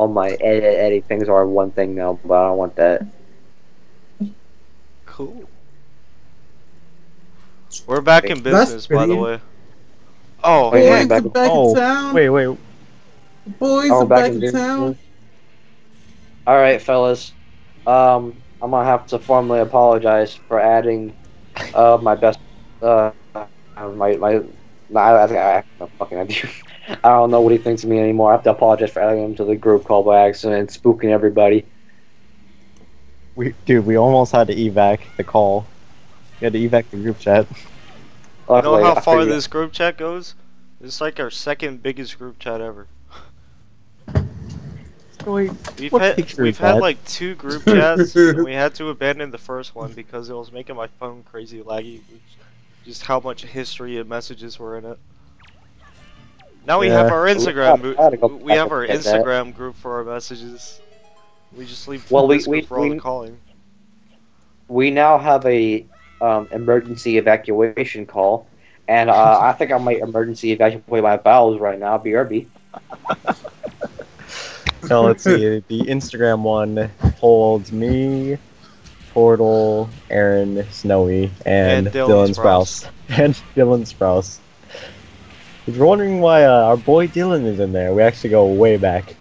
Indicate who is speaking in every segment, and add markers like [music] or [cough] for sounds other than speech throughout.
Speaker 1: all my edit, edit things are one thing now, but I don't want that.
Speaker 2: Cool. We're back in
Speaker 3: That's
Speaker 2: business, by the way. Oh,
Speaker 1: Wait,
Speaker 2: hey,
Speaker 3: Boys
Speaker 1: back-
Speaker 3: are back
Speaker 4: oh,
Speaker 3: in town.
Speaker 4: Wait, wait.
Speaker 3: Boys
Speaker 1: Oh,
Speaker 3: are back, in
Speaker 1: business.
Speaker 3: town.
Speaker 1: All right, fellas. Um, I'm gonna have to formally apologize for adding uh my best uh my my. I, I I have no fucking idea. [laughs] I don't know what he thinks of me anymore. I have to apologize for adding him to the group call by accident and spooking everybody.
Speaker 4: We, dude, we almost had to evac the call. We had to evac the group chat.
Speaker 2: you know how far this group chat goes? It's like our second biggest group chat ever.
Speaker 4: Wait,
Speaker 2: We've
Speaker 4: What
Speaker 2: had
Speaker 4: picture
Speaker 2: we've had
Speaker 4: that?
Speaker 2: like two group [laughs] chats, and we had to abandon the first one because it was making my phone crazy laggy. With Just how much history and messages were in it. Now we have our
Speaker 1: I
Speaker 2: Instagram.
Speaker 1: had- I had to go
Speaker 2: We have our
Speaker 1: check that.
Speaker 2: Instagram group for our messages. We just leave
Speaker 1: Well, we-
Speaker 2: this
Speaker 1: we-
Speaker 2: group for all
Speaker 1: we-
Speaker 2: the calling.
Speaker 1: we now have a um, emergency evacuation call, and uh, [laughs] I think I might emergency evacuate my bowels right now. BRB.
Speaker 4: So [laughs] let's see. The Instagram one holds me, Portal, Aaron, Snowy, and,
Speaker 2: And Dylan
Speaker 4: Dylan
Speaker 2: Sprouse.
Speaker 4: Sprouse. [laughs] And Dylan Sprouse. If you're wondering why uh, our boy Dylan is in there, we actually go way back.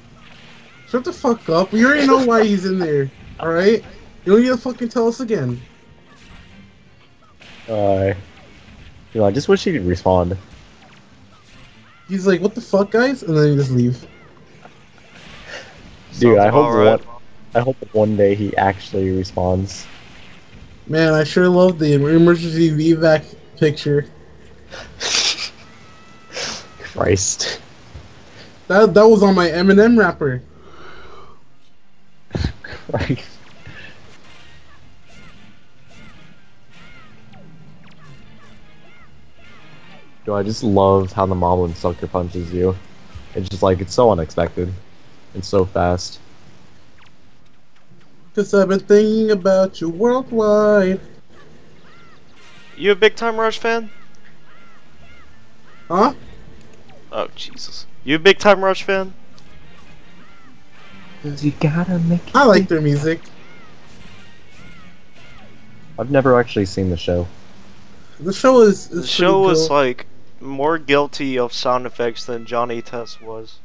Speaker 3: Shut the fuck up. We already know why he's in there. [laughs] All right. You don't need to fucking tell us again.
Speaker 4: Uh, you know, I just wish he'd respond.
Speaker 3: He's like, "What the fuck, guys?" And then you just leave.
Speaker 4: Dude,
Speaker 2: Sounds
Speaker 4: I hope
Speaker 2: about right.
Speaker 4: one, I hope that one day he actually responds.
Speaker 3: Man, I sure love the emergency evac picture.
Speaker 4: Christ.
Speaker 3: That that was on my Eminem rapper.
Speaker 4: Christ. Yo, I just love how the Moblin sucker punches you. It's just like it's so unexpected. It's so fast.
Speaker 3: Cause I've been thinking about you worldwide.
Speaker 2: You a big time Rush fan?
Speaker 3: Huh?
Speaker 2: Oh Jesus. You a big time Rush fan?
Speaker 4: You gotta make.
Speaker 3: I like their music.
Speaker 4: I've never actually seen the show.
Speaker 3: The show is, is
Speaker 2: The show was
Speaker 3: cool.
Speaker 2: like more guilty of sound effects than Johnny Test was.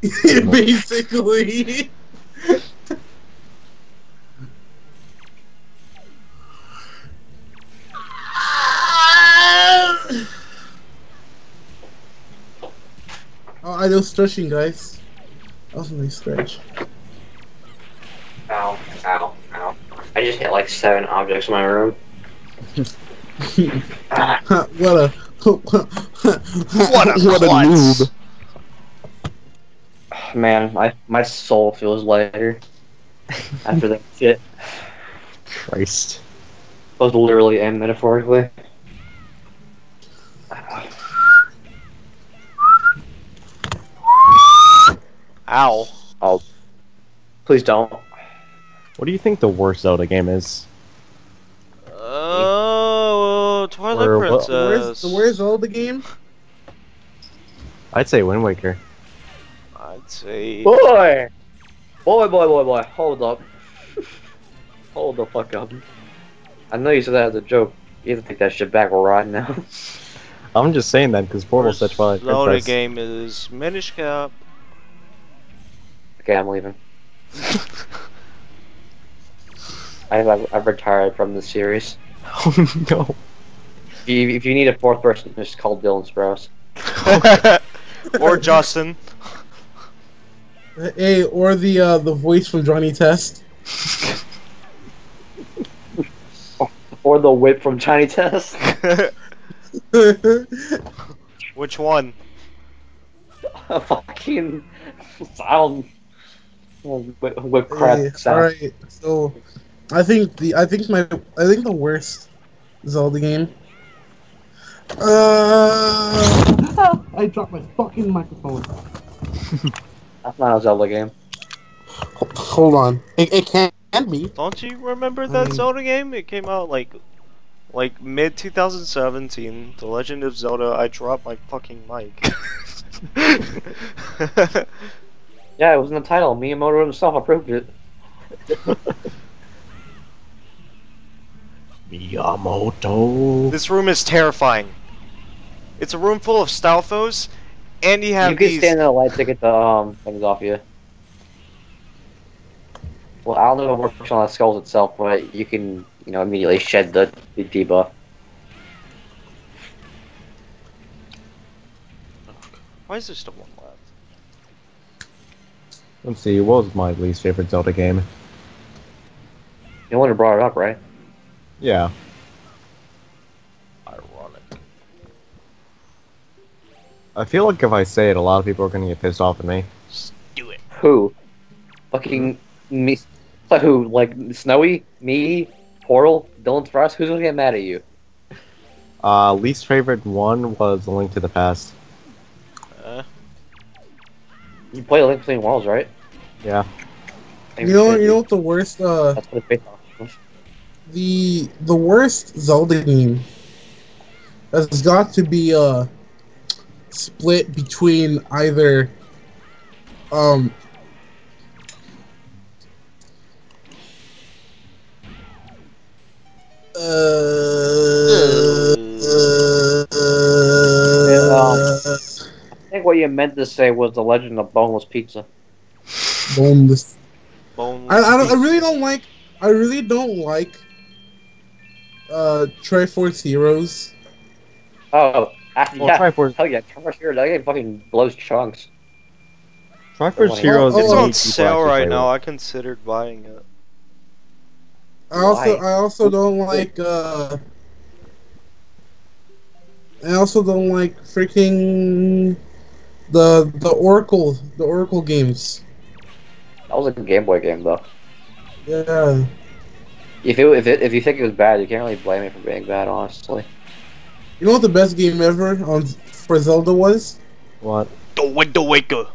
Speaker 2: [laughs]
Speaker 3: basically. [laughs] I was stretching, guys. That was a nice stretch.
Speaker 1: Ow! Ow! Ow! I just hit like seven objects in my room. Ah, [laughs]
Speaker 3: what a [laughs] what a
Speaker 2: What a klutz.
Speaker 1: man, my my soul feels lighter after that shit,
Speaker 4: Christ.
Speaker 1: both literally and metaphorically.
Speaker 2: Ow.
Speaker 1: Oh, please don't.
Speaker 4: What do you think the worst Zelda game is?
Speaker 2: Oh, Twilight
Speaker 4: Or what-
Speaker 2: Princess.
Speaker 3: Where's where's all the game?
Speaker 4: I'd say Wind Waker.
Speaker 2: I'd say.
Speaker 1: Boy, boy, boy, boy, boy. Hold up. [laughs] Hold the fuck up. I know you said that as a joke. You have to take that shit back right now. [laughs]
Speaker 4: I'm just saying that because Portal said Twilight
Speaker 2: Zelda
Speaker 4: Princess.
Speaker 2: game is Minish Cap.
Speaker 1: Okay, I'm leaving. I've, I've, I've retired from the series. [laughs]
Speaker 4: Oh no.
Speaker 1: If you, if you need a fourth person, just call Dylan Sprouse. [laughs]
Speaker 2: or Justin.
Speaker 3: Hey, or the uh, the voice from Johnny Test. [laughs]
Speaker 1: Or the whip from Tiny Test.
Speaker 2: Which one?
Speaker 1: A Fucking. I don't. Whip, whip crap
Speaker 3: Hey, all right, so I think the I think my I think the worst Zelda game. Uh, I dropped my fucking microphone. [laughs]
Speaker 1: That's not a Zelda game.
Speaker 3: Hold on, it, it can be.
Speaker 2: Don't you remember that
Speaker 3: Um,
Speaker 2: Zelda game? It came out like, like mid 2017. The Legend of Zelda. I dropped my fucking mic. [laughs] [laughs]
Speaker 1: Yeah, it was in the title. Miyamoto himself approved it. [laughs]
Speaker 4: Miyamoto.
Speaker 2: This room is terrifying. It's a room full of Stalfos, and you have
Speaker 1: you can
Speaker 2: these.
Speaker 1: stand in the light to get the um things off you. Well, I don't know if it works on the skulls itself, but you can, you know, immediately shed the, the debuff.
Speaker 2: Why is there still one left?
Speaker 4: Let's see, what was my least favorite Zelda game?
Speaker 1: You only brought it up, right?
Speaker 4: Yeah.
Speaker 2: Ironic.
Speaker 4: I feel like if I say it, a lot of people are gonna get pissed off at me.
Speaker 2: Just do it.
Speaker 1: Who? Fucking me? Like [laughs] who? Like Snowy? Me? Portal? Dylan Frost? Who's gonna get mad at you?
Speaker 4: Uh, least favorite one was A Link to the Past.
Speaker 2: Uh,
Speaker 1: You play Link Between Worlds, right?
Speaker 4: Yeah.
Speaker 3: You know, you know what the worst, uh,
Speaker 1: That's what it's based on.
Speaker 3: the the worst Zelda game has got to be uh split between either um uh, uh,
Speaker 1: I think what you meant to say was the Legend of Boneless Pizza.
Speaker 3: boneless.
Speaker 2: boneless.
Speaker 3: I, I, don't, I really don't like. I really don't like. Uh, Triforce Heroes.
Speaker 1: Oh, ah,
Speaker 4: Well,
Speaker 1: yeah.
Speaker 4: Triforce,
Speaker 1: Hell yeah, Triforce Hero, that game fucking blows chunks.
Speaker 4: Triforce
Speaker 1: Oh,
Speaker 4: Heroes.
Speaker 3: oh,
Speaker 2: It's on sale right now.
Speaker 4: with.
Speaker 2: I considered buying it.
Speaker 3: I also
Speaker 1: Why?
Speaker 3: I also don't like uh I also don't like freaking the the Oracle the Oracle games.
Speaker 1: That was a Game Boy game, though.
Speaker 3: Yeah.
Speaker 1: If it, if it, if you think it was bad, you can't really blame it for being bad, honestly.
Speaker 3: You know what the best game ever on for Zelda was?
Speaker 4: What?
Speaker 2: The Wind Waker.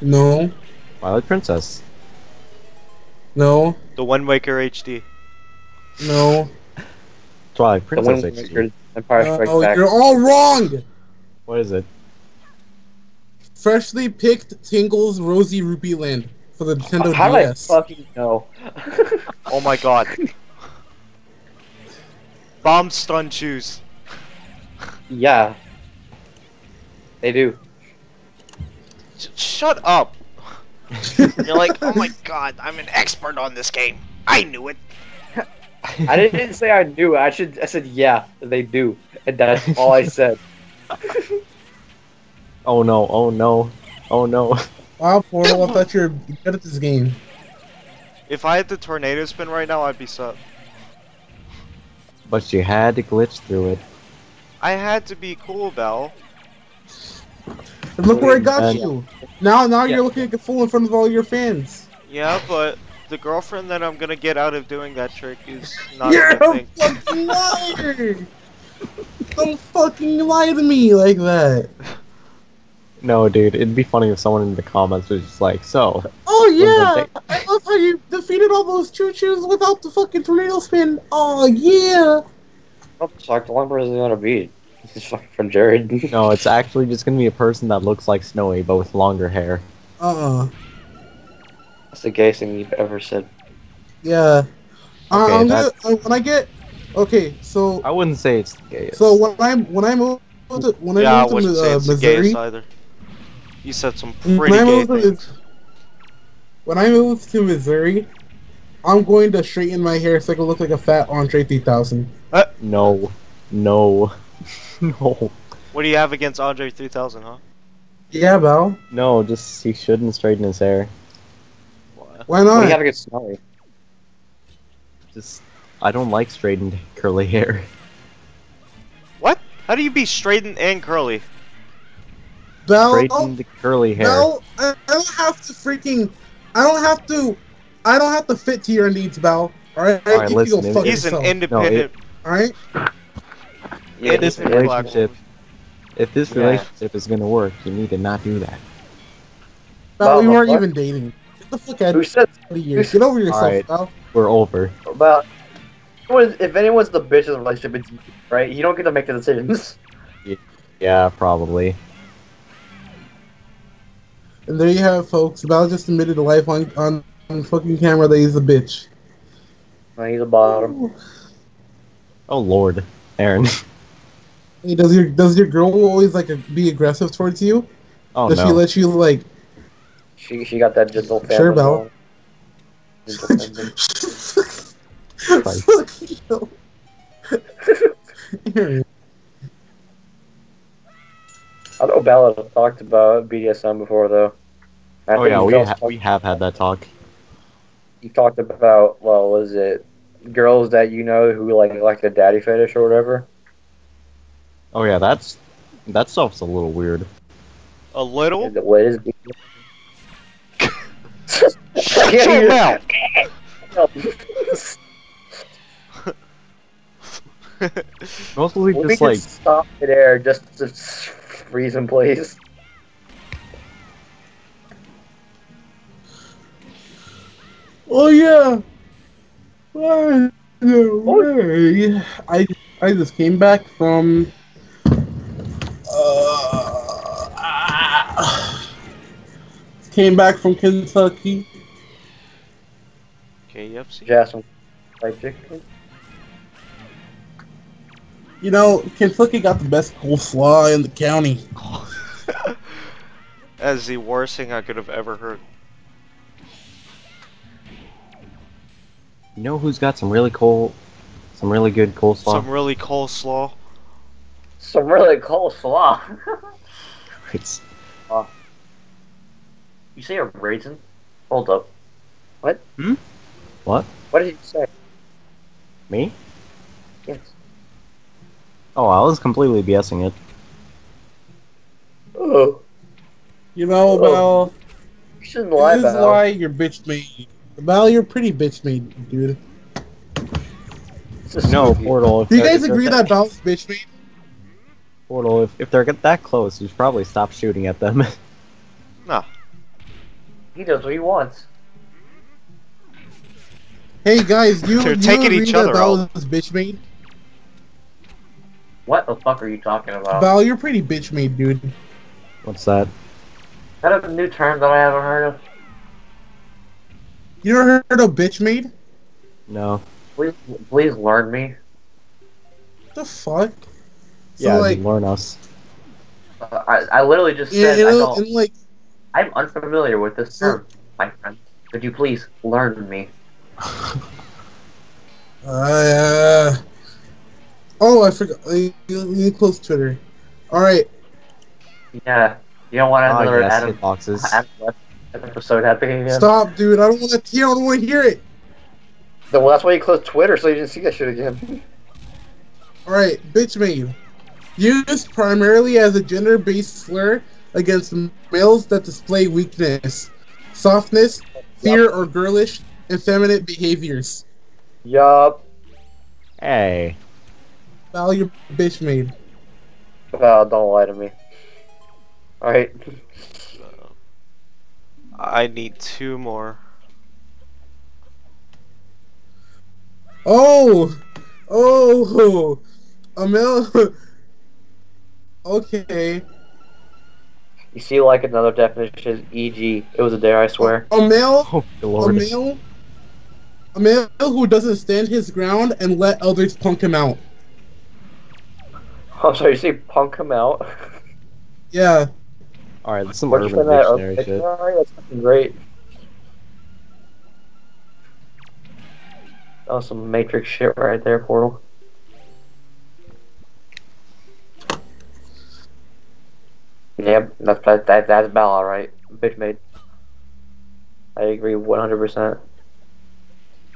Speaker 3: No.
Speaker 4: Twilight Princess.
Speaker 3: No.
Speaker 2: The Wind Waker HD.
Speaker 3: No.
Speaker 4: Twilight
Speaker 1: The
Speaker 4: Princess
Speaker 1: Wind
Speaker 4: HD.
Speaker 1: Empire Strikes
Speaker 3: Oh,
Speaker 1: Back.
Speaker 3: you're all wrong.
Speaker 4: What is it?
Speaker 3: Freshly picked Tingle's Rosy Rupee Land for the Nintendo
Speaker 1: How did I
Speaker 3: DS.
Speaker 1: fucking know? [laughs]
Speaker 2: Oh my god. Bomb stun shoes.
Speaker 1: yeah. They do.
Speaker 2: Sh- shut up. You're like, oh my god, I'm an expert on this game. I knew it.
Speaker 1: I didn't say I knew. I should. I said yeah, they do, and that's all I said. [laughs]
Speaker 4: Oh no, oh no, oh no.
Speaker 3: Wow, [laughs] Portal, I thought you were good at this game.
Speaker 2: If I had the tornado spin right now, I'd be set.
Speaker 4: But you had to glitch through it.
Speaker 2: I had to be cool, Bell.
Speaker 3: And look where it got
Speaker 4: And- uh,
Speaker 3: you. Now, now
Speaker 1: Yeah.
Speaker 3: you're looking like a fool in front of all your fans.
Speaker 2: Yeah, but the girlfriend that I'm gonna get out of doing that trick is not
Speaker 3: You're
Speaker 2: a good
Speaker 3: a
Speaker 2: thing.
Speaker 3: fucking liar! [laughs] Don't fucking lie to me like that. [laughs]
Speaker 4: No, dude, it'd be funny if someone in the comments was just like, so,
Speaker 3: Oh yeah! I love how you defeated all those choo-choos without the fucking tornado spin. Oh yeah!
Speaker 1: Oh, sorry, the one person gonna be. This is fucking from Jared. [laughs]
Speaker 4: no, it's actually just gonna be a person that looks like Snowy, but with longer hair.
Speaker 3: Uh-uh.
Speaker 1: That's the gayest thing you've ever said.
Speaker 3: Yeah.
Speaker 4: Okay,
Speaker 3: I'm gonna, uh, when I get okay, so
Speaker 4: I wouldn't say it's the gayest.
Speaker 3: so when I'm when I moved to, when I
Speaker 2: Yeah, I
Speaker 3: moved
Speaker 2: wouldn't
Speaker 3: to
Speaker 2: say
Speaker 3: uh,
Speaker 2: it's the
Speaker 3: Missouri,
Speaker 2: gayest either. You said some pretty
Speaker 3: I
Speaker 2: gay
Speaker 3: moved to
Speaker 2: things.
Speaker 3: when I move to Missouri, I'm going to straighten my hair so I can look like a fat Andre 3000.
Speaker 4: Uh, no, no, [laughs] no,
Speaker 2: What do you have against Andre 3000, huh?
Speaker 3: Yeah, Val.
Speaker 4: no. Just he shouldn't straighten his hair.
Speaker 2: Why?
Speaker 3: Why
Speaker 1: What do
Speaker 3: not?
Speaker 1: you have against Snowy?
Speaker 4: Just I don't like straightened curly hair.
Speaker 2: What? How do you be straightened and curly?
Speaker 3: Val,
Speaker 4: Straightened curly hair.
Speaker 3: Val, I, I don't have to freaking. I don't have to. I don't have to fit to your needs, Val. All right,
Speaker 4: All right,
Speaker 3: you
Speaker 4: listen,
Speaker 3: can
Speaker 4: if-
Speaker 3: go fuck
Speaker 2: He's an
Speaker 3: yourself.
Speaker 2: independent.
Speaker 3: all right.
Speaker 1: Yeah,
Speaker 2: independent
Speaker 4: this
Speaker 2: black
Speaker 4: relationship- If this
Speaker 1: Yeah.
Speaker 4: relationship is gonna work, you need to not do that.
Speaker 3: Val, we weren't
Speaker 1: what?
Speaker 3: even dating. Get the fuck out
Speaker 1: Who said
Speaker 3: of here. Get over yourself,
Speaker 4: Alright.
Speaker 3: Val.
Speaker 4: We're over.
Speaker 1: about? If anyone's the bitch in the relationship, it's you, right? You don't get to make the decisions.
Speaker 4: Yeah, probably.
Speaker 3: And there you have it, folks. Val just admitted to life on, on, on fucking camera that he's a bitch.
Speaker 1: No, he's a bottom.
Speaker 4: Oh lord, Aaron. [laughs]
Speaker 3: Hey, does your does your girl always like be aggressive towards you?
Speaker 4: Oh
Speaker 3: does she let you like?
Speaker 1: She she got that gentle family.
Speaker 3: Sure, Belle.
Speaker 1: Gentle family. [laughs] [laughs]
Speaker 3: Fuck you. Aaron,
Speaker 1: I know Bella talked about BDSM before though. I
Speaker 4: Oh
Speaker 1: think
Speaker 4: yeah, we ha-
Speaker 1: talked-
Speaker 4: we have had that talk.
Speaker 1: you talked about well, was it girls that you know who like like the daddy fetish or whatever?
Speaker 4: Oh yeah, that's that stuff's a little weird.
Speaker 2: A little?
Speaker 1: Is it what is
Speaker 2: Shut your mouth!
Speaker 4: Mostly
Speaker 1: we
Speaker 4: just like
Speaker 1: stop it there just to freeze in place.
Speaker 3: Oh yeah. By the way, I I just came back from. Uh, ah, came back from Kentucky.
Speaker 2: KFC?
Speaker 1: Jasmine, like chicken.
Speaker 3: You know, Kentucky got the best coleslaw in the county. [laughs]
Speaker 2: That's the worst thing I could have ever heard.
Speaker 4: you know who's got some really cool, some really good coleslaw.
Speaker 2: Some really coleslaw.
Speaker 1: Some really coleslaw. [laughs]
Speaker 4: It's
Speaker 1: you say a raisin? Hold up. What?
Speaker 4: Hmm? What?
Speaker 1: What did you say?
Speaker 4: me?
Speaker 1: Yes.
Speaker 4: Oh, I was completely BSing it.
Speaker 1: Oh,
Speaker 3: You know,
Speaker 1: Oh,
Speaker 3: Val,
Speaker 1: you shouldn't lie
Speaker 3: this is
Speaker 1: about.
Speaker 3: why you're bitch made. Val, you're pretty bitch made, dude.
Speaker 4: No, Portal.
Speaker 3: Do you guys agree
Speaker 4: that-
Speaker 3: that Val's bitch made?
Speaker 4: Portal? If, if they're get that close, you should probably stop shooting at them. [laughs]
Speaker 2: Nah.
Speaker 1: He does what he wants.
Speaker 3: Hey guys, do you,
Speaker 2: They're taking
Speaker 3: you agree
Speaker 2: each
Speaker 3: that
Speaker 2: other
Speaker 3: Val
Speaker 2: out.
Speaker 3: is bitch made?
Speaker 1: What the fuck are you talking about?
Speaker 3: Val, you're pretty bitch made, dude.
Speaker 4: What's that?
Speaker 1: Is that a new term that I haven't heard of?
Speaker 3: You never heard of bitch made?
Speaker 4: No.
Speaker 1: Please, please learn me.
Speaker 3: What the fuck? So
Speaker 4: Yeah,
Speaker 3: like,
Speaker 4: learn us.
Speaker 1: Uh, I, I literally just
Speaker 3: in,
Speaker 1: said
Speaker 3: in,
Speaker 1: I
Speaker 3: a-
Speaker 1: don't.
Speaker 3: in like,
Speaker 1: I'm unfamiliar with this
Speaker 3: So-
Speaker 1: term, my friend. Could you please learn me?
Speaker 3: uh, oh, I forgot. Let me, let me close Twitter. All right,
Speaker 1: Yeah. You don't want
Speaker 4: Ah,
Speaker 1: another
Speaker 4: yes,
Speaker 1: Adam,
Speaker 4: hitboxes.
Speaker 1: Adam West episode happening again?
Speaker 3: stop, dude. I don't want to. I don't want to hear it.
Speaker 1: Then, Well, that's why you closed Twitter, so you didn't see that shit again.
Speaker 3: All right, bitch made. Used primarily as a gender-based slur against males that display weakness, softness, fear, or girlish, effeminate behaviors.
Speaker 1: yup.
Speaker 4: Hey.
Speaker 3: Val, you're bitch made.
Speaker 1: Oh, don't lie to me. Alright.
Speaker 2: I need two more.
Speaker 3: Oh, oh, Amel. [laughs] okay,
Speaker 1: You see, like, another definition is e.g. It was a dare, I swear.
Speaker 3: a male, [laughs]
Speaker 4: Oh, good
Speaker 3: a male, a male who doesn't stand his ground and let others punk him out.
Speaker 1: Oh, sorry, you say punk him out?
Speaker 3: Yeah,
Speaker 4: Alright, that's some
Speaker 1: Where'd
Speaker 4: urban
Speaker 1: find that Urban
Speaker 4: dictionary shit.
Speaker 1: Dictionary? That's fucking great. That was some Matrix shit right there, Portal. Yep, that's that, that that's Bella, right? Bitch made. I agree 100%.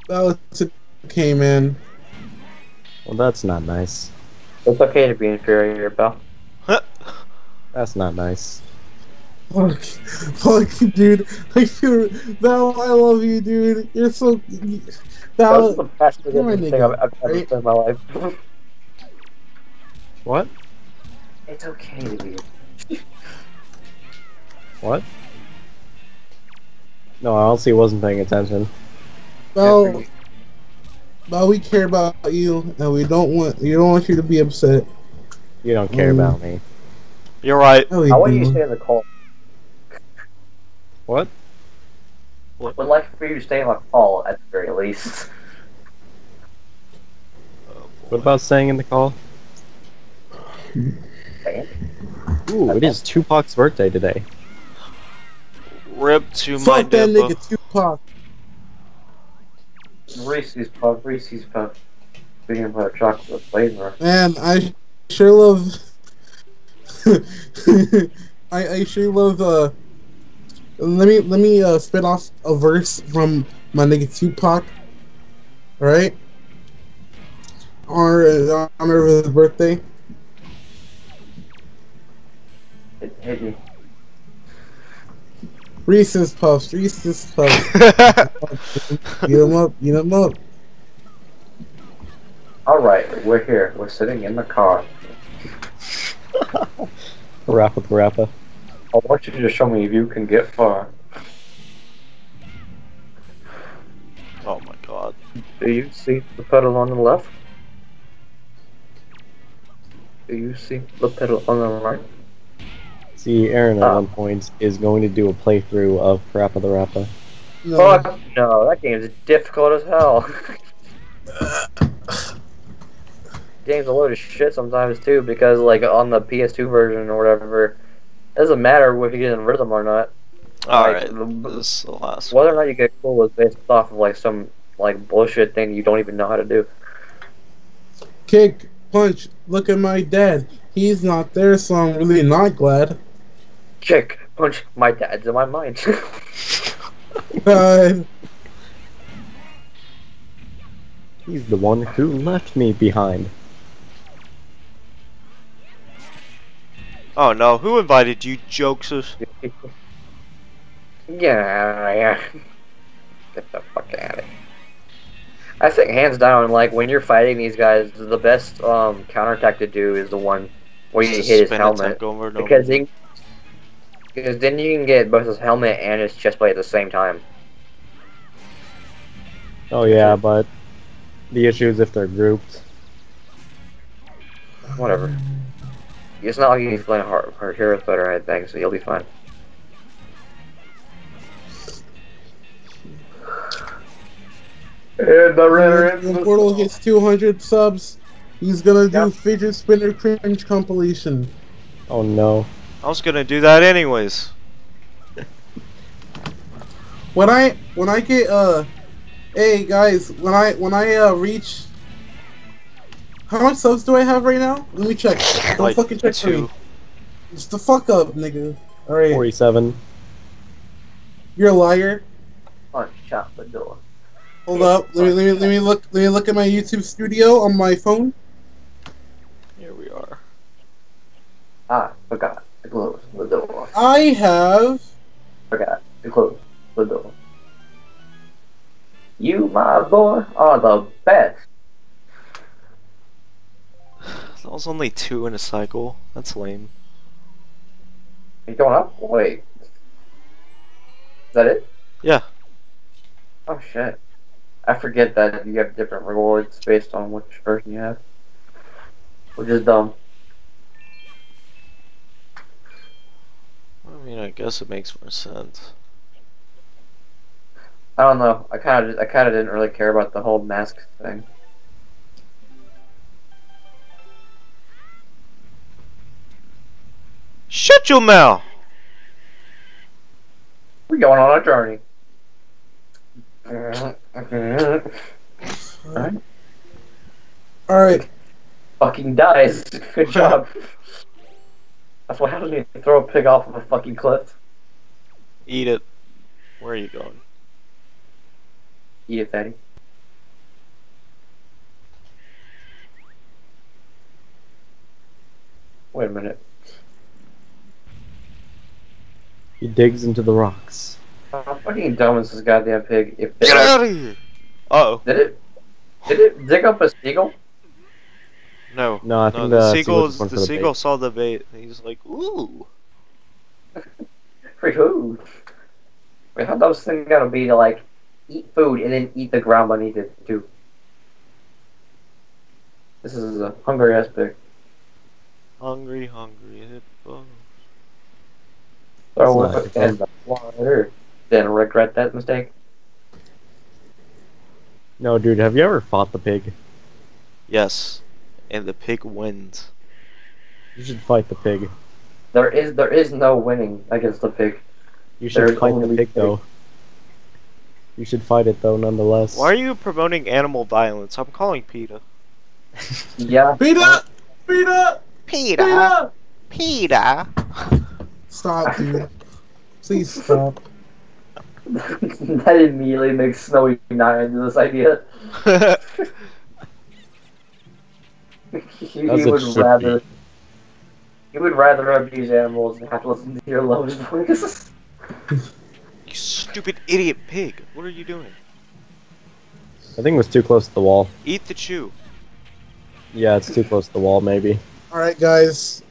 Speaker 3: that was okay, man.
Speaker 4: Well, that's not nice.
Speaker 1: It's okay to be inferior, Bell. [laughs]
Speaker 4: That's not nice.
Speaker 3: Fuck, fuck, dude. I feel Val. I love you, dude. You're so.
Speaker 1: That was the best thing I've, I've ever
Speaker 3: right?
Speaker 1: done in my life.
Speaker 4: What?
Speaker 1: it's okay to be.
Speaker 4: What? No, I honestly wasn't paying attention.
Speaker 3: Val, Val, we care about you, and we don't want you don't want you to be upset.
Speaker 4: You don't care
Speaker 3: Mm.
Speaker 4: about me.
Speaker 2: You're right.
Speaker 3: No, we
Speaker 1: How would you
Speaker 3: do.
Speaker 1: stay in the call?
Speaker 4: What?
Speaker 1: Would like for you to stay on the call at the very least.
Speaker 2: Oh,
Speaker 4: What about saying in the call? Ooh, it is Tupac's birthday today.
Speaker 2: Rip to my
Speaker 3: Fuck that nigga Tupac.
Speaker 1: Reese's Puff, Reese's Puff. Peanut butter chocolate flavor.
Speaker 3: Man, I sure love. [laughs] I I sure love. Uh, let me let me uh spit off a verse from my nigga Tupac. All right. In honor of his birthday.
Speaker 1: It hit me.
Speaker 3: Reese's Puffs, Reese's Puffs. [laughs] Eat 'em up, eat 'em up.
Speaker 1: Alright, we're here. We're sitting in the car.
Speaker 4: Rappa the Rappa.
Speaker 1: I want you to show me if you can get far.
Speaker 2: oh my god.
Speaker 1: Do you see the pedal on the left? Do you see the pedal on the right?
Speaker 4: See, Aaron at
Speaker 1: Oh.
Speaker 4: one point is going to do a playthrough of Parappa the Rapper.
Speaker 3: No.
Speaker 1: Fuck no, that game's difficult as hell. [laughs] game's a load of shit sometimes too because like on the PS2 version or whatever, it doesn't matter if you get in rhythm or not.
Speaker 2: Alright,
Speaker 1: the-
Speaker 2: this is the last one.
Speaker 1: Whether or not you get cool is based off of like some like bullshit thing you don't even know how to do.
Speaker 3: Kick, punch. Look at my dad. He's not there, so I'm really not glad.
Speaker 1: Kick, punch, my dad's in my mind.
Speaker 3: Uh, [laughs]
Speaker 4: He's the one who left me behind.
Speaker 2: Oh no, who invited you, jokesters? [laughs]
Speaker 1: yeah, yeah. Get the fuck out of here. I think hands down, like when you're fighting these guys, the best um counterattack to do is the one where you
Speaker 2: Just
Speaker 1: hit his
Speaker 2: spin
Speaker 1: helmet.
Speaker 2: attack over and over.
Speaker 1: Because then, because then you can get both his helmet and his chest plate at the same time.
Speaker 4: Oh yeah, but the issue is if they're grouped.
Speaker 1: Whatever. It's not like he's playing hard, hard hero threat or anything, so you'll be fine. And the
Speaker 3: when Portal hits 200 subs, he's gonna do
Speaker 1: Yep.
Speaker 3: fidget spinner cringe compilation.
Speaker 4: Oh no.
Speaker 2: I was gonna do that anyways.
Speaker 3: When I when I get uh, hey guys, when I when I uh reach, how much subs do I have right now? Let me check. [laughs] Don't
Speaker 2: Like
Speaker 3: fucking check for me. Just the fuck up, nigga. All right,
Speaker 4: 47.
Speaker 3: you're a liar.
Speaker 1: punch out the door.
Speaker 3: Hold up. Let me let me let me look let me look at my YouTube studio on my phone.
Speaker 2: Here we are.
Speaker 1: Ah, forgot to close the door.
Speaker 3: I have
Speaker 1: Forgot to close the door. You, my boy, are the best. [sighs]
Speaker 2: That was only two in a cycle. That's lame.
Speaker 1: You going up? Wait. Is that it?
Speaker 2: Yeah.
Speaker 1: Oh shit. I forget that you have different rewards based on which version you have. Which is dumb.
Speaker 2: I mean, I guess it makes more sense.
Speaker 1: I don't know. I kind of I kind of didn't really care about the whole mask thing.
Speaker 2: Shut your mouth!
Speaker 1: We're going on a journey.
Speaker 3: all right.
Speaker 1: fucking dies. Good job. That's what happens when you throw a pig off of a fucking cliff.
Speaker 2: Eat it. Where are you going?
Speaker 1: Eat it, fatty. Wait a minute.
Speaker 4: He digs into the rocks.
Speaker 1: How fucking dumb is this goddamn pig? If
Speaker 2: Get out of here! Uh oh.
Speaker 1: Did it? Did it dig up a seagull?
Speaker 2: No.
Speaker 4: No, I
Speaker 2: No,
Speaker 4: think
Speaker 2: the
Speaker 4: the
Speaker 2: seagull,
Speaker 4: seagull's going
Speaker 2: the
Speaker 4: the
Speaker 2: seagull saw the bait. and He's like, ooh. [laughs]
Speaker 1: For who? Wait, how those things gotta be to like eat food and then eat the ground beneath it too? This is a hungry ass pig.
Speaker 2: Hungry, hungry hippo.
Speaker 1: Throw
Speaker 4: That's
Speaker 1: it in the water. Then regret that mistake.
Speaker 4: No, dude, have you ever fought the pig?
Speaker 2: Yes. And the pig wins.
Speaker 4: You should fight the pig.
Speaker 1: There is there is no winning against the pig.
Speaker 4: You should
Speaker 1: There's
Speaker 4: fight the pig,
Speaker 1: pig.
Speaker 4: though. You should fight it, though, nonetheless.
Speaker 2: Why are you promoting animal violence? I'm calling PETA. [laughs]
Speaker 1: Yeah.
Speaker 3: PETA! PETA!
Speaker 2: PETA?
Speaker 3: PETA!
Speaker 2: PETA?
Speaker 3: Stop, dude. Please stop. [laughs]
Speaker 1: that immediately makes Snowy not into this idea. [laughs] he
Speaker 4: As
Speaker 1: would rather
Speaker 4: be.
Speaker 1: he would rather abuse animals than have to listen to your lowest voice. [laughs]
Speaker 2: you stupid idiot pig. What are you doing?
Speaker 4: I think it was too close to the wall.
Speaker 2: Eat the chew.
Speaker 4: Yeah, it's too close to the wall, maybe.
Speaker 3: Alright, guys.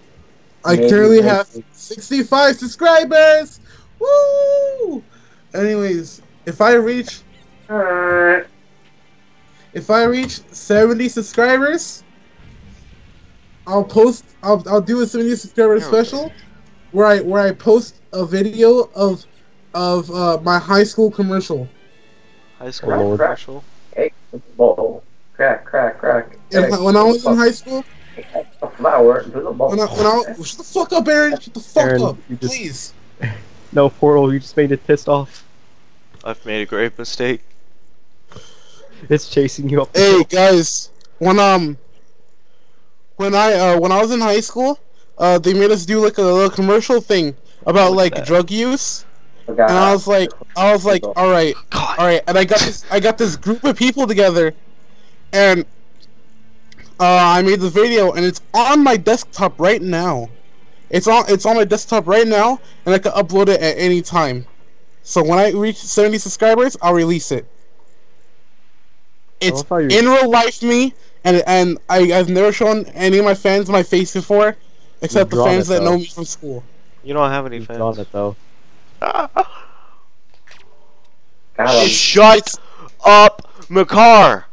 Speaker 3: I
Speaker 1: Maybe,
Speaker 3: currently
Speaker 1: maybe.
Speaker 3: have 65 subscribers! Woo! Anyways, if I reach if I reach 70 subscribers, I'll post I'll, I'll do a 70 subscriber
Speaker 2: There we go.
Speaker 3: special where I where I post a video of of uh, my high school commercial.
Speaker 2: High school
Speaker 4: Lord.
Speaker 2: commercial.
Speaker 1: Egg bowl. Crack, crack, crack.
Speaker 3: And
Speaker 1: Egg,
Speaker 3: when I was in high school,
Speaker 1: a flower into the bowl.
Speaker 3: when I when I shut the fuck up, Aaron, shut the fuck
Speaker 4: Aaron,
Speaker 3: up,
Speaker 4: just-
Speaker 3: please. [laughs]
Speaker 4: No, Portal, you just made it pissed off.
Speaker 2: I've made a great mistake.
Speaker 4: It's chasing you up the
Speaker 3: Hey
Speaker 4: hill.
Speaker 3: guys, when um when I uh when I was in high school, uh they made us do like a little commercial thing about like
Speaker 2: that?
Speaker 3: drug use,
Speaker 1: Forgot.
Speaker 3: and I was like I was like, all right,
Speaker 2: God.
Speaker 3: all right, and I got this I got this group of people together, and uh, I made the video, and it's on my desktop right now. It's on it's on my desktop right now, and I can upload it at any time. So when I reach 70 subscribers, I'll release it. It's
Speaker 4: love how you-
Speaker 3: in real life me, and and I, I've never shown any of my fans my face before, except the fans
Speaker 4: it,
Speaker 3: that know me from school.
Speaker 2: You don't have any
Speaker 4: You've drawn
Speaker 2: fans.
Speaker 4: it, though. Ah.
Speaker 1: Got him.
Speaker 2: Shut up, Makar!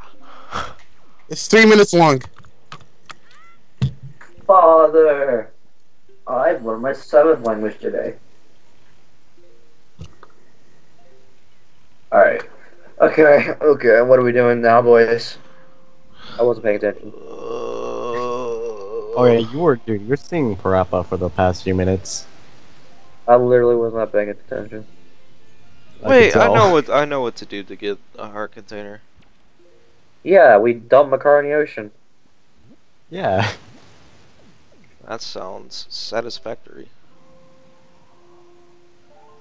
Speaker 3: It's three minutes long.
Speaker 1: Father. I've learned my seventh language today. Alright. Okay, okay, what are we doing now, boys? I wasn't paying attention.
Speaker 4: Oh, yeah, you were, dude, you were singing Parappa for the past few minutes.
Speaker 1: I literally was not paying attention.
Speaker 4: I
Speaker 2: Wait, I know what I know what to do to get a heart container.
Speaker 1: Yeah, we dumped car in the ocean.
Speaker 4: Yeah.
Speaker 2: That sounds satisfactory.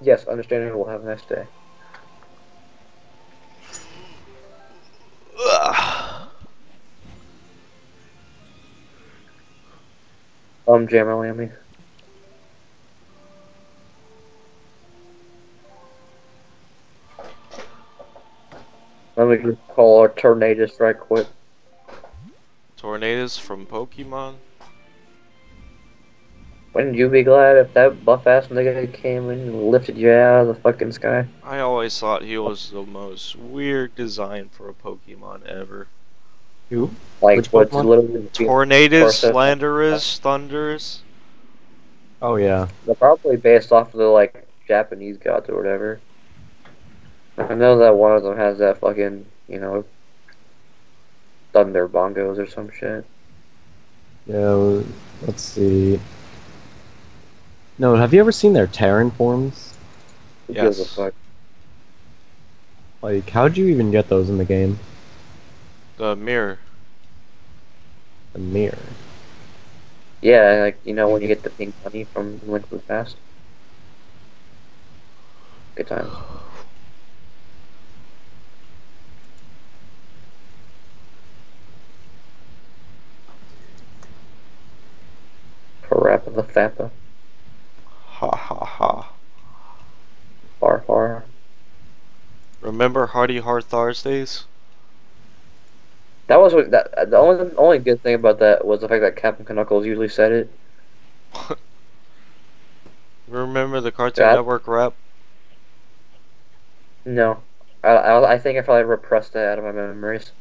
Speaker 1: Yes, understanding. We'll Have a nice day. Um, Jammer Lammy. Let me just call our Tornadus right quick.
Speaker 2: Tornadus from Pokemon.
Speaker 1: Wouldn't you be glad if that buff ass nigga came in and lifted you out of the fucking sky?
Speaker 2: I always thought he was the most weird design for a Pokemon ever.
Speaker 4: Who?
Speaker 1: Like,
Speaker 4: Which
Speaker 1: what's
Speaker 4: Pokemon?
Speaker 1: literally.
Speaker 2: Tornadus,
Speaker 1: Torso-
Speaker 2: Slanderous, Thundurus.
Speaker 4: Oh, yeah.
Speaker 1: They're probably based off of the, like, Japanese gods or whatever. I know that one of them has that fucking, you know, thunder bongos or some shit.
Speaker 4: Yeah, let's see. No, have you ever seen their Therian forms?
Speaker 1: Who gives a
Speaker 2: Yes.
Speaker 4: Like, how'd you even get those in the game?
Speaker 2: The mirror.
Speaker 4: The mirror.
Speaker 1: Yeah, like, you know when you get the pink money from Link to the Past? Good times. Parappa the Fappa.
Speaker 2: Ha ha ha.
Speaker 1: Far, far.
Speaker 2: Remember Hardy Heart Thursdays?
Speaker 1: That was what, that. The only only good thing about that was the fact that Captain Knuckles usually said it. [laughs]
Speaker 2: Remember the Cartoon
Speaker 1: Yeah.
Speaker 2: Network rap?
Speaker 1: No, I, I, I think I probably repressed that out of my memories.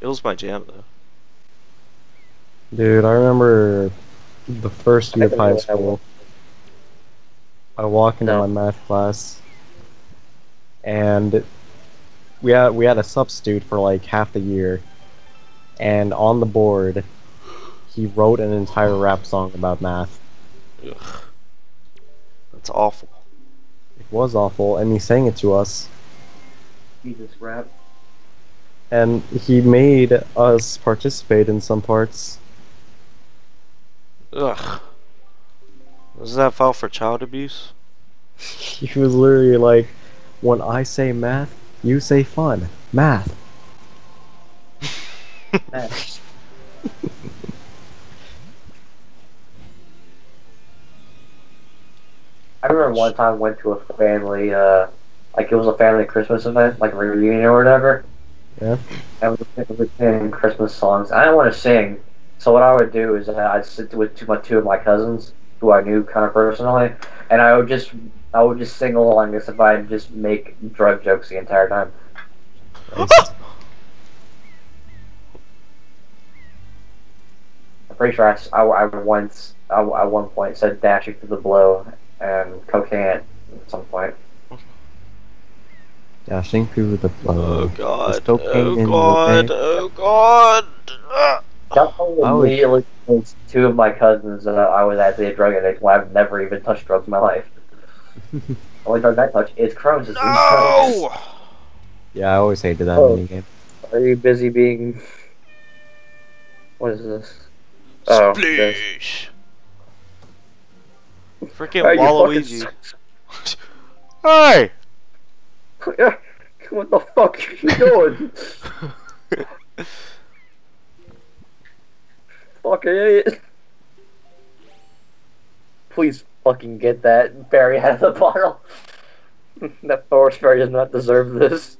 Speaker 2: It was my jam though.
Speaker 4: Dude, I remember the first year of high
Speaker 1: I will.
Speaker 4: school. I walk into
Speaker 1: No.
Speaker 4: my math class, and we had we had a substitute for like half the year, and on the board, he wrote an entire rap song about math.
Speaker 2: Ugh. That's awful.
Speaker 4: It was awful, and he sang it to us,
Speaker 1: Jesus rap.
Speaker 4: and he made us participate in some parts.
Speaker 2: Ugh. Does that file for child abuse? [laughs]
Speaker 4: He was literally like, "When I say math, you say fun. Math." Math.
Speaker 1: I remember one time I went to a family, uh, like it was a family Christmas event, like a reunion or whatever.
Speaker 4: Yeah.
Speaker 1: And we we were singing Christmas songs. I didn't want to sing, so what I would do is uh, I'd sit with two, my two of my cousins who I knew kind of personally, and I would just I would just sing along as if I'd just make drug jokes the entire time. I'm pretty sure I, once I, at one point said dashing to the blow and cocaine at some point.
Speaker 4: Dashing through the
Speaker 2: Oh
Speaker 4: blow.
Speaker 2: god. Oh god. Oh god. Ah.
Speaker 1: That
Speaker 4: Oh.
Speaker 1: immediately convinced two of my cousins that I was actually a drug addict when I've never even touched drugs in my life. [laughs] The only drug I touch is Crohn's disease.
Speaker 2: No!
Speaker 4: Yeah, I always hated that
Speaker 1: Oh.
Speaker 4: minigame.
Speaker 1: Are you busy being? What is this? Oh, this.
Speaker 2: Freaking [laughs]
Speaker 1: Hey, you
Speaker 2: Waluigi.
Speaker 1: fucking
Speaker 2: Hey!
Speaker 1: Yeah, what the fuck are you doing? [laughs] Please fucking get that berry out of the bottle. [laughs] that forest fairy does not deserve this.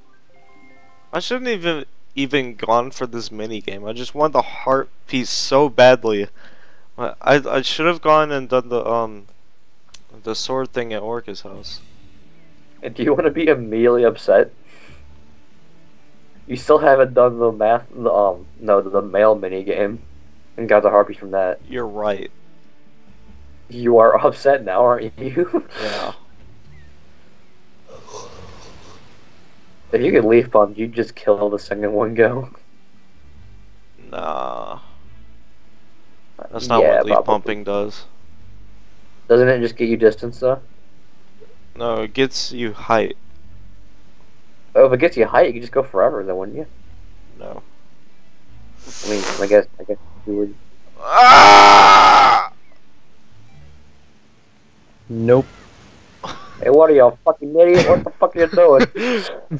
Speaker 2: I shouldn't even even gone for this mini game. I just want the heart piece so badly. I I, I should have gone and done the um the sword thing at Orca's house.
Speaker 1: And do you want to be immediately upset? You still haven't done the math, the, um, no, the, the mail mini game, and got the harpy from that.
Speaker 2: You're right.
Speaker 1: You are [laughs] upset now, aren't you? [laughs]
Speaker 2: Yeah.
Speaker 1: if you could leaf bomb, you'd just kill the second one go.
Speaker 2: Nah. That's not
Speaker 1: Yeah,
Speaker 2: what leaf pumping does.
Speaker 1: Doesn't it just get you distance though?
Speaker 2: No, it gets you height.
Speaker 1: Oh, if it gets you height, you could just go forever, then wouldn't you?
Speaker 2: No.
Speaker 1: I mean, I guess, I guess you would.
Speaker 2: Ah!
Speaker 4: Nope.
Speaker 1: Hey, what are you, a fucking idiot? What the fuck are you doing? [laughs]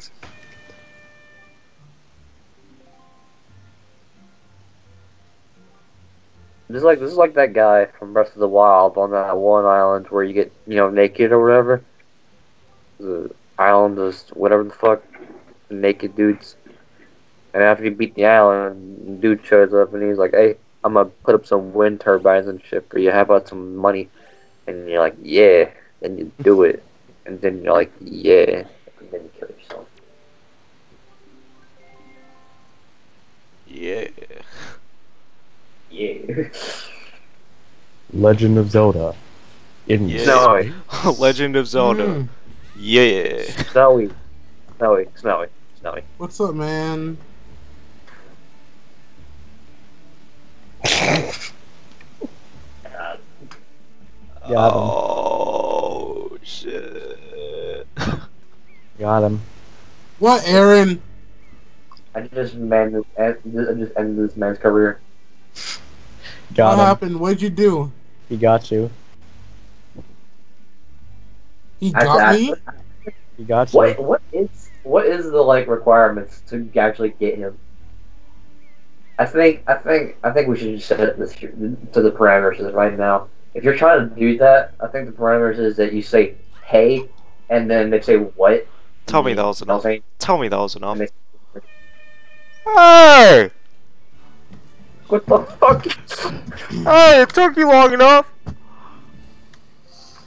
Speaker 1: This is like this is like that guy from Breath of the Wild on that one island where you get you know naked or whatever. The island is whatever the fuck, naked dudes. And after you beat the island, dude shows up and he's like, "Hey, I'm gonna put up some wind turbines and shit for you. How about some money?" And you're like, "Yeah." Then you do [laughs] it, and then you're like, "Yeah," and then you kill yourself.
Speaker 2: Yeah.
Speaker 1: Yeah.
Speaker 4: Legend of Zelda. In
Speaker 2: Yeah.
Speaker 1: Snowy, [laughs]
Speaker 2: Legend of Zelda.
Speaker 3: Mm.
Speaker 2: Yeah.
Speaker 1: snowy, snowy, snowy, snowy.
Speaker 3: What's up, man?
Speaker 4: Uh, got him.
Speaker 2: Oh shit. [laughs]
Speaker 4: Got him.
Speaker 3: What, Aaron?
Speaker 1: I just man, I just ended this man's career.
Speaker 4: Got
Speaker 3: what
Speaker 4: him.
Speaker 3: happened? What'd you do?
Speaker 4: He got you.
Speaker 3: He got
Speaker 1: I-
Speaker 3: me?
Speaker 4: He got you.
Speaker 1: What what is what is the like requirements to actually get him? I think I think I think we should just set this here- to the parameters right now. If you're trying to do that, I think the parameters is that you say hey, and then they say what.
Speaker 2: Tell me that was
Speaker 1: They'll
Speaker 2: enough.
Speaker 1: say-
Speaker 2: Tell me that was enough.
Speaker 1: and
Speaker 2: Hey!
Speaker 1: What the fuck?
Speaker 2: Hey, it took you long enough.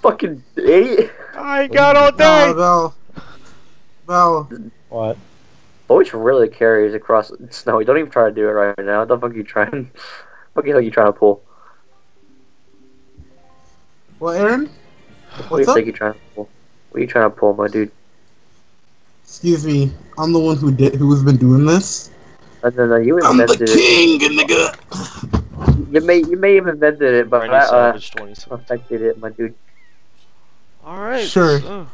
Speaker 1: Fucking idiot.
Speaker 2: I got all day.
Speaker 3: No,
Speaker 2: day.
Speaker 3: no. No.
Speaker 4: What?
Speaker 1: Voice really carries across snowy. Don't even try to do it right now. What the fuck you trying? What the hell you trying to pull?
Speaker 3: Well, Aaron?
Speaker 1: What do
Speaker 3: What's
Speaker 1: you
Speaker 3: up?
Speaker 1: think you're trying to pull? What are you trying to pull, my dude?
Speaker 3: Excuse me, I'm the one who did who's been doing this.
Speaker 1: And then uh, you invented
Speaker 3: I'm the
Speaker 1: invented it.
Speaker 3: king, nigga.
Speaker 1: You may you may have invented it, but
Speaker 2: Randy
Speaker 1: I uh,
Speaker 2: Savage 26.
Speaker 1: affected it, my dude.
Speaker 2: Alright.
Speaker 3: Sure.
Speaker 2: so-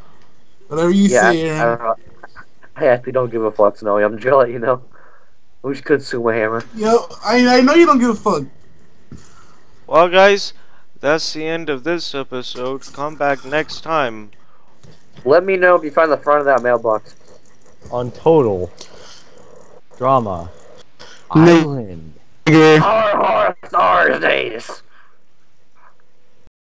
Speaker 3: Whatever you
Speaker 1: yeah,
Speaker 3: say,
Speaker 1: I, I
Speaker 3: Aaron.
Speaker 1: don't know. I actually don't give a fuck, Snowy. I'm just gonna let you know. We just consume a hammer.
Speaker 3: Yo, I I know you don't give a fuck.
Speaker 2: Well, guys, that's the end of this episode. Come back next time.
Speaker 1: Let me know if you find the front of that mailbox.
Speaker 4: On total drama island.
Speaker 3: Nigga.
Speaker 1: Horror, horror, Thursdays.